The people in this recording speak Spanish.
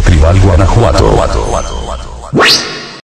Tribal Guanajuato.